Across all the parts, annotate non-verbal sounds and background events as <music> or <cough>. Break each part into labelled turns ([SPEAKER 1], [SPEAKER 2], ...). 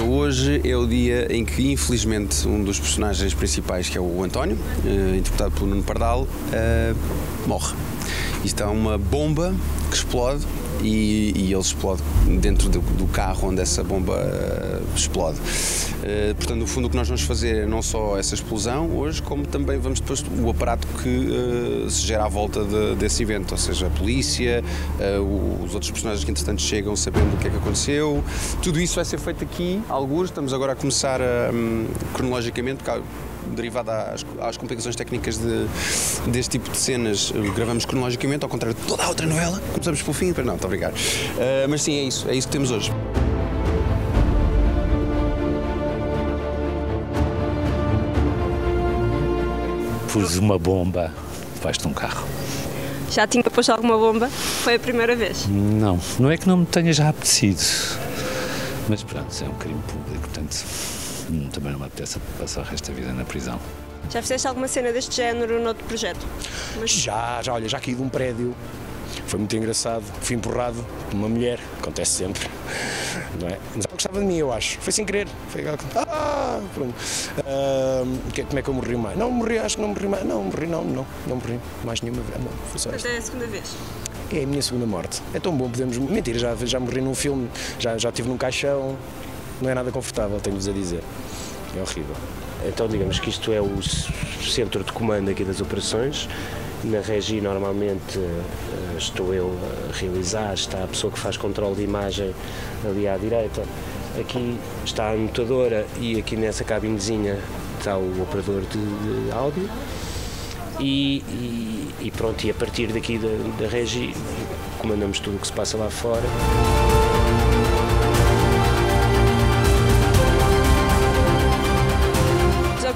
[SPEAKER 1] hoje é o dia em que, infelizmente, um dos personagens principais, que é o António, eh, interpretado pelo Nuno Pardal, eh, morre. Isto é uma bomba que explode e, e ele explode dentro do, do carro onde essa bomba eh, explode. Eh, portanto, no fundo, o que nós vamos fazer é não só essa explosão hoje, como também vamos depois o aparato que eh, se gera à volta de- desse evento, ou seja, a polícia, os outros personagens que entretanto chegam sabendo o que é que aconteceu. Tudo isso vai ser feito aqui, alguns. Estamos agora a começar a, hum, cronologicamente, derivado às, às complicações técnicas de- deste tipo de cenas, gravamos cronologicamente, ao contrário de toda a outra novela. Começamos pelo fim, mas não, estou a brincar. Eh, mas sim, é isso, é isso que temos hoje.
[SPEAKER 2] Pus uma bomba debaixo de um carro.
[SPEAKER 3] Já tinha posto alguma bomba? Foi a primeira vez.
[SPEAKER 2] Não, não é que não me tenha já apetecido. Mas pronto, é um crime público, portanto hum, também não me apetece passar o resto da vida na prisão.
[SPEAKER 3] Já fizeste alguma cena deste género noutro projeto? Mas
[SPEAKER 4] Já, já, olha, já caí de um prédio. Foi muito engraçado. Fui empurrado por uma mulher, acontece sempre. Não é? Mas ela gostava de mim, eu acho. Foi sem querer. Foi aquela ah, pronto. Ah, como é que eu morri mais? Não, morri, acho que não morri mais. Não, morri, não, não, não morri mais nenhuma vez. Não, foi só esta.
[SPEAKER 3] até a segunda vez.
[SPEAKER 4] É a minha segunda morte. É tão bom, podemos. Mentira, já, já morri num filme, já, já estive num caixão. Não é nada confortável, tenho-vos a dizer. É horrível.
[SPEAKER 5] Então, digamos que isto é o centro de comando aqui das operações. Na regi, normalmente, eh, estou eu a realizar, está a pessoa que faz controle de imagem ali à direita. Aqui está a anotadora e aqui nessa cabinezinha está o operador de, de áudio. E, e- e pronto, e a partir daqui da, da regi, comandamos tudo o que se passa lá fora.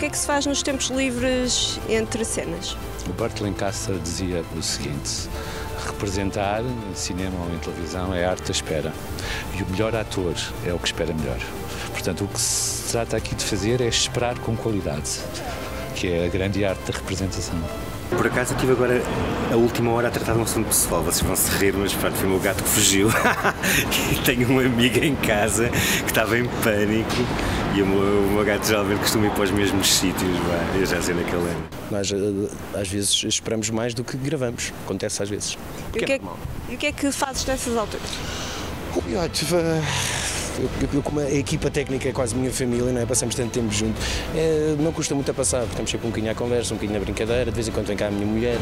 [SPEAKER 3] É que se faz nos tempos livres entre cenas?
[SPEAKER 2] O Burt Lancaster dizia o seguinte: representar em cinema ou em televisão é a arte da espera. E o melhor ator é o que espera melhor. Portanto, o que se trata aqui de fazer é esperar com qualidade, que é a grande arte da representação.
[SPEAKER 6] Por acaso eu estive agora a última hora a tratar de um assunto pessoal, vocês vão se rir, mas pronto, foi o meu gato que fugiu. <laughs> e tenho uma amiga em casa que estava em pânico e o meu, o meu gato geralmente costuma ir para os mesmos sítios, vá, eu já sei naquele ano.
[SPEAKER 4] Nós eh, às vezes esperamos mais do que gravamos. Acontece às vezes.
[SPEAKER 3] E o,
[SPEAKER 4] Porque
[SPEAKER 3] que
[SPEAKER 4] é
[SPEAKER 3] é, e o que é que fazes nessas alturas?
[SPEAKER 4] Tive, eu, como a equipa técnica é quase minha família, não é? Passamos tanto tempo junto. É, não custa muito a passar, estamos sempre um bocadinho à conversa, um bocadinho na brincadeira, de vez em quando vem cá a minha mulher.